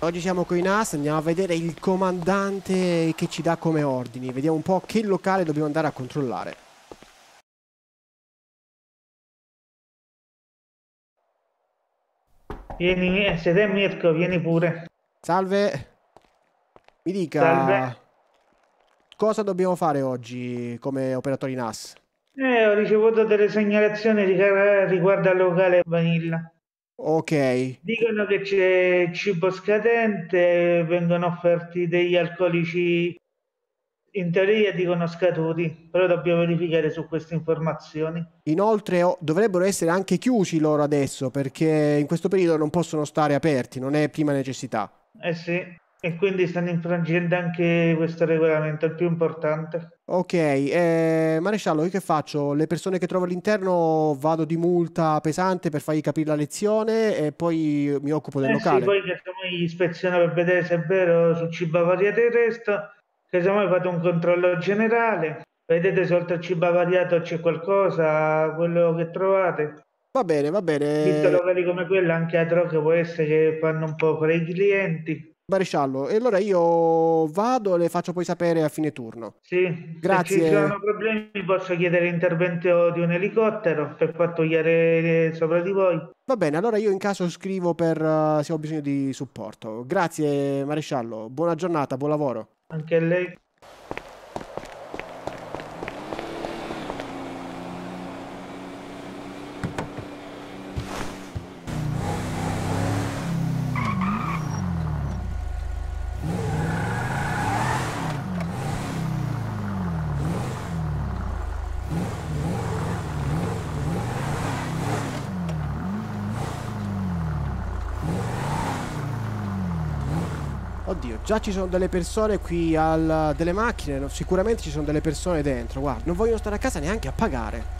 Oggi siamo con i NAS, andiamo a vedere il comandante che ci dà come ordini. Vediamo un po' che locale dobbiamo andare a controllare. Vieni, eh, se te Mirko, vieni pure. Salve. Mi dica Salve. cosa dobbiamo fare oggi come operatori NAS? Eh, ho ricevuto delle segnalazioni riguardo al locale Vanilla. Ok, Dicono che c'è cibo scadente, vengono offerti degli alcolici, in teoria dicono scaduti, però dobbiamo verificare su queste informazioni. inoltre oh, dovrebbero essere anche chiusi loro adesso perché in questo periodo non possono stare aperti, non è prima necessità. Eh sì, e quindi stanno infrangendo anche questo regolamento, il più importante. Ok, eh, maresciallo, io che faccio? Le persone che trovo all'interno vado di multa pesante per fargli capire la lezione e poi mi occupo del Eh sì, locale. poi casomai ispeziona per vedere se è vero sul cibo avariato e il resto, casomai fate un controllo generale, vedete se oltre al cibo avariato c'è qualcosa, quello che trovate. Va bene, va Visto bene. locali come quello, anche a droga può essere che fanno un po' fra i clienti. Maresciallo, e allora io vado e le faccio poi sapere a fine turno. Sì, se Grazie. ci sono problemi posso chiedere l'intervento di un elicottero per pattugliare sopra di voi. Va bene, allora io in caso scrivo per eh, se ho bisogno di supporto. Grazie, maresciallo. Buona giornata, buon lavoro. Anche a lei. Oddio, già ci sono delle persone qui al delle macchine, no? sicuramente ci sono delle persone dentro, guarda, non vogliono stare a casa neanche a pagare.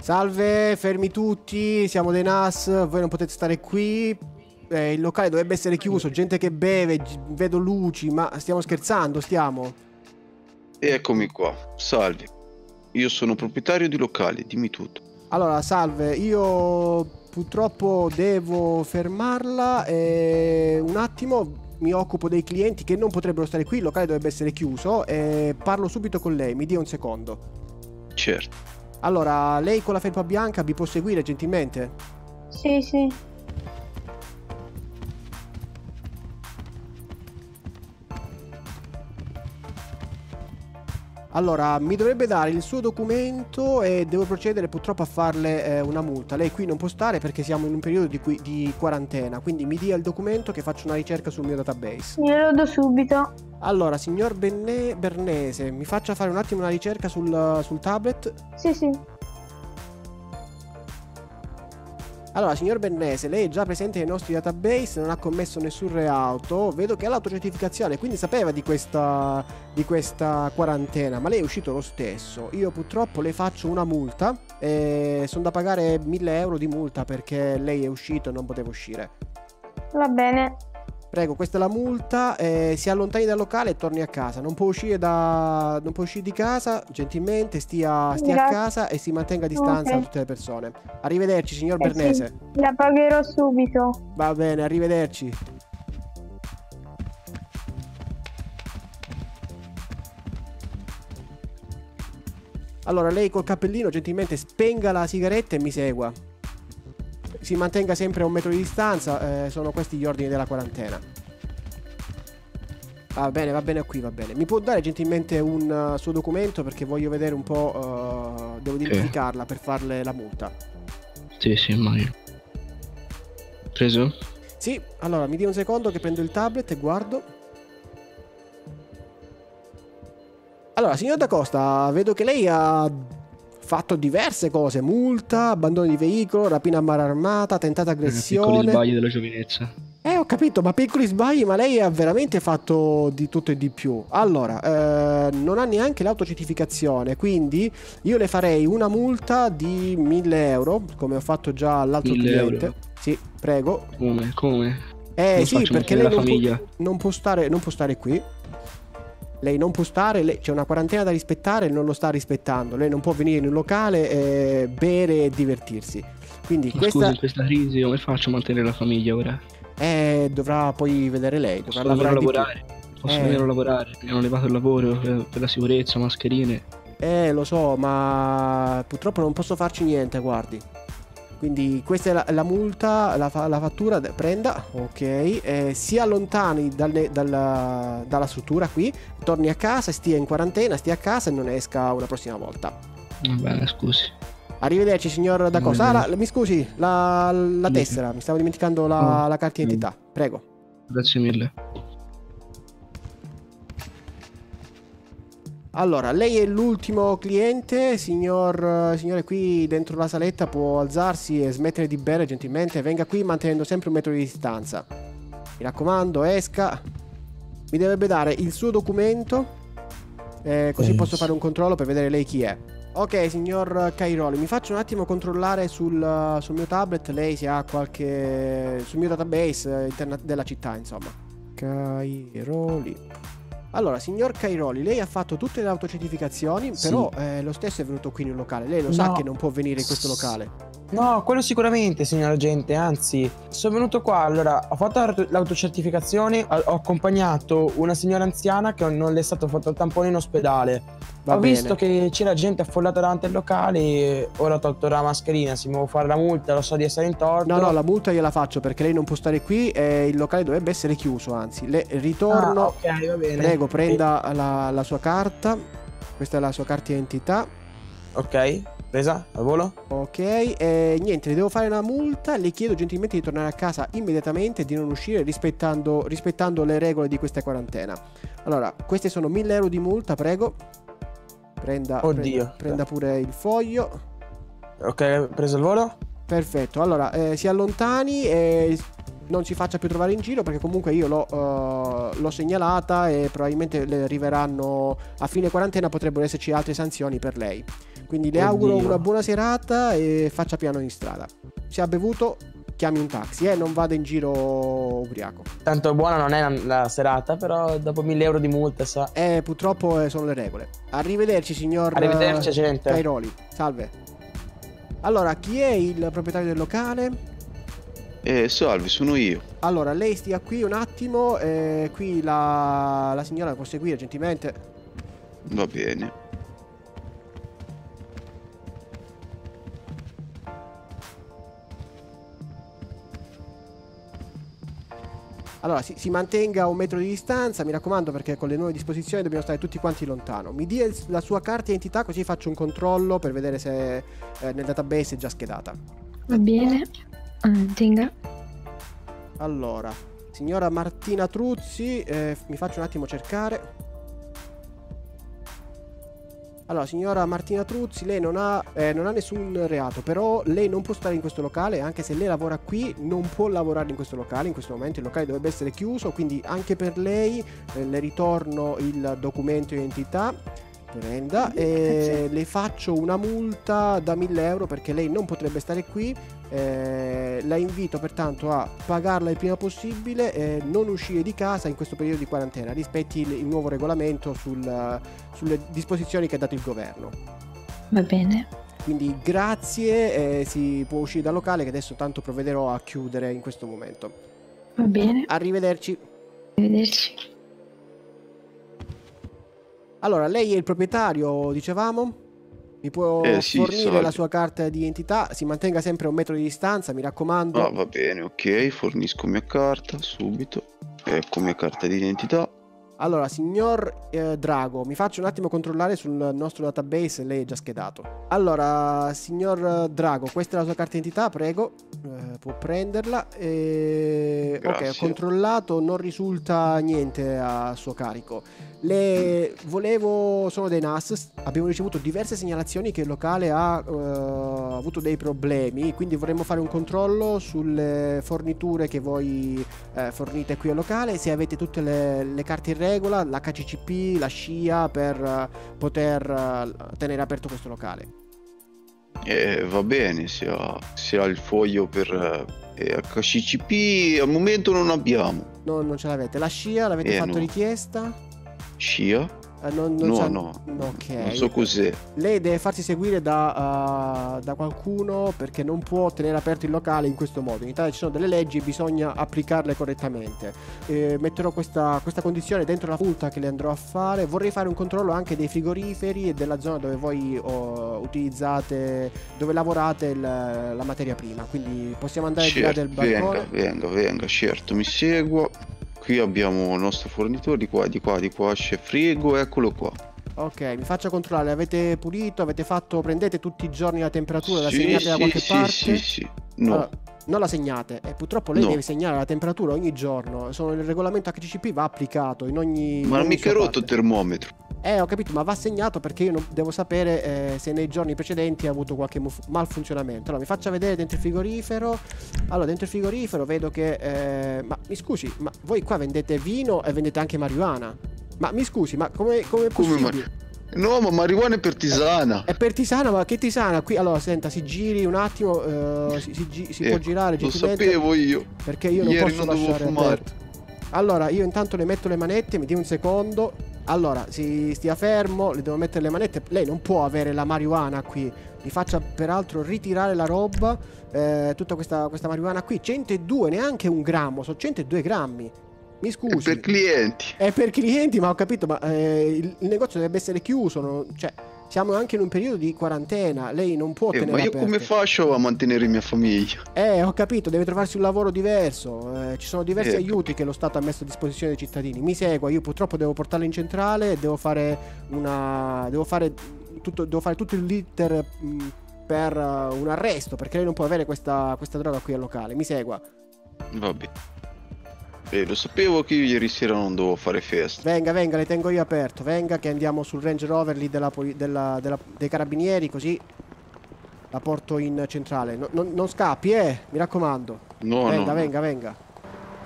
Salve, fermi tutti, siamo dei NAS, voi non potete stare qui. Eh, il locale dovrebbe essere chiuso, gente che beve, vedo luci, ma stiamo scherzando, stiamo. Eccomi qua, salve. Io sono proprietario di locali, dimmi tutto. Allora, salve, io purtroppo devo fermarla e un attimo mi occupo dei clienti che non potrebbero stare qui, il locale dovrebbe essere chiuso e parlo subito con lei, mi dia un secondo. Certo, Allora, lei con la felpa bianca mi può seguire gentilmente? Sì, sì. Allora, mi dovrebbe dare il suo documento e devo procedere purtroppo a farle eh, una multa. Lei qui non può stare perché siamo in un periodo di, qui- di quarantena, quindi mi dia il documento che faccio una ricerca sul mio database. Glielo do subito. Allora, signor Benne- Bernese, mi faccia fare un attimo una ricerca sul, sul tablet. Sì, sì. Allora, signor Bernese, lei è già presente nei nostri database, non ha commesso nessun reato. Vedo che ha l'autocertificazione, quindi sapeva di questa, di questa quarantena, ma lei è uscito lo stesso. Io purtroppo le faccio una multa e sono da pagare 1000 euro di multa perché lei è uscito e non poteva uscire. Va bene. Prego, questa è la multa. eh, si allontani dal locale e torni a casa. Non può uscire, da... non può uscire di casa. Gentilmente stia, stia a casa e si mantenga a distanza Ok. da tutte le persone. Arrivederci, signor Eh sì, Bernese. la pagherò subito. Va bene, arrivederci. Allora, lei col cappellino gentilmente spenga la sigaretta e mi segua. Si mantenga sempre a un metro di distanza, eh, sono questi gli ordini della quarantena. Va bene, va bene qui, va bene. Mi può dare gentilmente un uh, suo documento perché voglio vedere un po', uh, devo identificarla per farle la multa. Sì, sì, immagino. Preso? Sì, allora mi dia un secondo che prendo il tablet e guardo. Allora, signor Da Costa, vedo che lei ha fatto diverse cose: multa, abbandono di veicolo, rapina a mano armata, tentata Piccoli aggressione. sbagli della giovinezza. Eh, ho capito, ma piccoli sbagli, ma lei ha veramente fatto di tutto e di più. Allora, eh, non ha neanche l'autocertificazione, quindi io le farei una multa di 1000 euro, come ho fatto già all'altro 1000 cliente. euro? Sì, prego. Come? Come? Eh Non sì, perché lei non può, non può stare, non può stare qui. Lei non può stare, lei- c'è una quarantena da rispettare e non lo sta rispettando. Lei non può venire in un locale, eh, bere e divertirsi. Quindi Ma questa Scusi, in questa crisi come faccio a mantenere la famiglia ora? eh, dovrà poi vedere lei, dovrà Posso lavorare lavorare. Posso Eh. lavorare. Mi hanno levato il lavoro per, per la sicurezza, mascherine. Eh, lo so, ma purtroppo non posso farci niente, guardi. Quindi questa è la, la multa, la, la fattura, prenda, ok. eh, si allontani dalle- dalla, dalla struttura qui, torni a casa, stia in quarantena, stia a casa e non esca una prossima volta. Va bene, scusi. Arrivederci signor Da cosa? Ah, la- mi scusi, la, tessera, mi stavo dimenticando la, Oh. la carta d'identità, prego. Grazie mille. Allora, lei è l'ultimo cliente, signor, signore qui dentro la saletta può alzarsi e smettere di bere gentilmente, venga qui mantenendo sempre un metro di distanza. Mi raccomando, esca. Mi dovrebbe dare il suo documento, eh, così Eh, posso fare un controllo per vedere lei chi è. Ok, signor Cairoli, mi faccio un attimo controllare sul, sul mio tablet, lei se ha qualche... sul mio database interna- della città, insomma. Cairoli. Allora, signor Cairoli, lei ha fatto tutte le autocertificazioni, Sì. però eh, lo stesso è venuto qui nel locale. Lei lo sa No. che non può venire in questo locale. No, quello sicuramente, signor agente. Anzi, sono venuto qua. Allora, ho fatto l'auto- l'autocertificazione. ho accompagnato una signora anziana che non le è stato fatto il tampone in ospedale. Va ho bene. visto che c'era gente affollata davanti al locale. Ora ho tolto la mascherina. Se mi devo fare la multa, lo so di essere in torto. No, no, la multa gliela faccio perché lei non può stare qui e il locale dovrebbe essere chiuso, anzi. Le ritorno. Ah, ok, va bene. Prego, prenda la, la sua carta. Questa è la sua carta d'identità. Ok, presa al volo. Ok, e niente, le devo fare una multa. Le chiedo gentilmente di tornare a casa immediatamente e di non uscire rispettando, rispettando le regole di questa quarantena. Allora, questi sono 1000 euro di multa, prego. Prenda, prenda, prenda pure il foglio. Ok, preso il volo. Perfetto, allora eh, si allontani e non si faccia più trovare in giro perché comunque io l'ho, eh, l'ho segnalata e probabilmente le arriveranno a fine quarantena, potrebbero esserci altre sanzioni per lei. Quindi le auguro Oddio. una buona serata e faccia piano in strada. Se ha bevuto, chiami un taxi e non vada in giro ubriaco. Tanto buona non è la, serata, però dopo 1000 euro di multa, sa. E purtroppo eh, sono le regole. Arrivederci signor Arrivederci, eh, gente. Cairoli. Salve. Allora, chi è il proprietario del locale? Eh, salve, sono io. Allora, lei stia qui un attimo, eh, qui la, la signora può seguire gentilmente. Va bene. Allora, si, si mantenga a un metro di distanza, mi raccomando, perché con le nuove disposizioni dobbiamo stare tutti quanti lontano. Mi dia il- la sua carta d'identità così faccio un controllo per vedere se eh, nel database è già schedata. Va bene. Eh, tenga. Allora, signora Martina Truzzi, eh, mi faccio un attimo cercare. Allora, signora Martina Truzzi, lei non ha, eh, non ha nessun reato, però lei non può stare in questo locale, anche se lei lavora qui, non può lavorare in questo locale, in questo momento il locale dovrebbe essere chiuso, quindi anche per lei eh, le ritorno il documento identità, prenda, e le faccio una multa da 1000 euro perché lei non potrebbe stare qui, eh, la invito pertanto a pagarla il prima possibile e non uscire di casa in questo periodo di quarantena, rispetti il, il nuovo regolamento sul- sulle disposizioni che ha dato il governo. Va bene. Quindi grazie, eh, si può uscire dal locale che adesso tanto provvederò a chiudere in questo momento. Va bene. Arrivederci. Arrivederci. Allora, lei è il proprietario, dicevamo? Mi può Eh, sì, fornire salve. la sua carta di identità? Si mantenga sempre a un metro di distanza, mi raccomando. Ah, va bene, ok, fornisco mia carta subito. Ecco mia carta d'identità. Allora, signor eh, Drago, mi faccio un attimo controllare sul nostro database se lei è già schedato. Allora, signor Drago, questa è la sua carta d'identità, prego. Eh, può prenderla. E... Ok, ho controllato, non risulta niente a suo carico. Le volevo. Sono dei NAS. Abbiamo ricevuto diverse segnalazioni che il locale ha eh, avuto dei problemi. Quindi vorremmo fare un controllo sulle forniture che voi eh, fornite qui al locale. Se avete tutte le, le carte in regola, l'HCCP, la SCIA per eh, poter eh, tenere aperto questo locale. Eh, va bene, se ha, se ha il foglio per eh, HCCP al momento non abbiamo. No, non ce l'avete. La SCIA l'avete Eh, fatto no. richiesta? Scia? Eh, non, non No, no. Ok. Non so cos'è. Lei deve farsi seguire da, uh, da qualcuno perché non può tenere aperto il locale in questo modo. In Italia ci sono delle leggi e bisogna applicarle correttamente. Eh, metterò questa, questa condizione dentro la multa che le andrò a fare. Vorrei fare un controllo anche dei frigoriferi e della zona dove voi oh, utilizzate, dove lavorate il- la materia prima. Quindi possiamo andare di là Certo, del balcone. venga, venga, venga, certo, mi seguo. Qui abbiamo il nostro fornitore, di qua, di qua, di qua, c'è frigo, eccolo qua. Ok, mi faccia controllare. Avete pulito? Avete fatto. Prendete tutti i giorni la temperatura? La Sì, segnate da sì, qualche sì, parte? sì, sì. No, Allora, non la segnate e purtroppo lei No. deve segnare la temperatura ogni giorno. Sono- il regolamento HCCP va applicato in ogni. ma non mica rotto il termometro. Eh, ho capito, ma va segnato perché io non- devo sapere eh, se nei giorni precedenti ha avuto qualche malfunzionamento. Allora, mi faccia vedere dentro il frigorifero. Allora, dentro il frigorifero vedo che. eh, ma mi scusi, ma voi qua vendete vino e vendete anche marijuana? Ma mi scusi, ma come, come possibile? No, ma marijuana è per tisana. È per tisana, ma che tisana? Qui, allora, senta, si giri un attimo, eh, si, si si può Ecco, girare Lo sapevo io. Perché io non Ieri posso non lasciare fumare. Allora, io intanto le metto le manette, mi dia un secondo. Allora, si stia fermo, le devo mettere le manette. Lei non può avere la marijuana qui. Mi faccia peraltro ritirare la roba. eh, tutta questa, questa marijuana qui. 102, neanche un grammo, sono 102 grammi. Mi È scusi. per clienti. È per clienti, ma ho capito, ma eh, il, il negozio dovrebbe essere chiuso. no? Cioè, siamo anche in un periodo di quarantena. Lei non può Eh, tenere ma io aperte. come faccio a mantenere mia famiglia? Eh, ho capito, deve trovarsi un lavoro diverso. eh, ci sono diversi Ecco. aiuti che lo Stato ha messo a disposizione dei cittadini. Mi segua, io purtroppo devo portarla in centrale devo fare una. Devo fare tutto, devo fare tutto il l'iter mh, per uh, un arresto, perché lei non può avere questa, questa droga qui al locale. Mi segua. Vabbè. Eh, lo sapevo che io ieri sera non dovevo fare festa. Venga, venga, le tengo io aperto. Venga, che andiamo sul Range Rover lì della della- della- dei carabinieri, così la porto in centrale. No- non- non scappi, eh, mi raccomando. No, venga, no, no. venga, venga.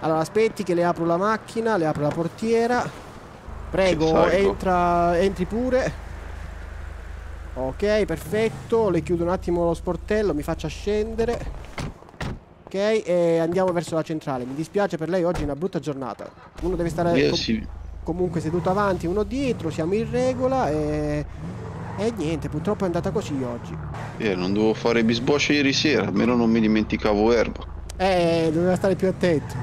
Allora, aspetti che le apro la macchina, le apro la portiera. Prego, entra, entri pure. Ok, perfetto. Le chiudo un attimo lo sportello, mi faccia scendere. Ok, e andiamo verso la centrale. Mi dispiace per lei, oggi è una brutta giornata. Uno deve stare Eh, com- sì. comunque seduto avanti, uno dietro, siamo in regola e... E niente, purtroppo è andata così oggi. Eh, non dovevo fare bisboccia ieri sera, almeno non mi dimenticavo erba. Eh, doveva stare più attento.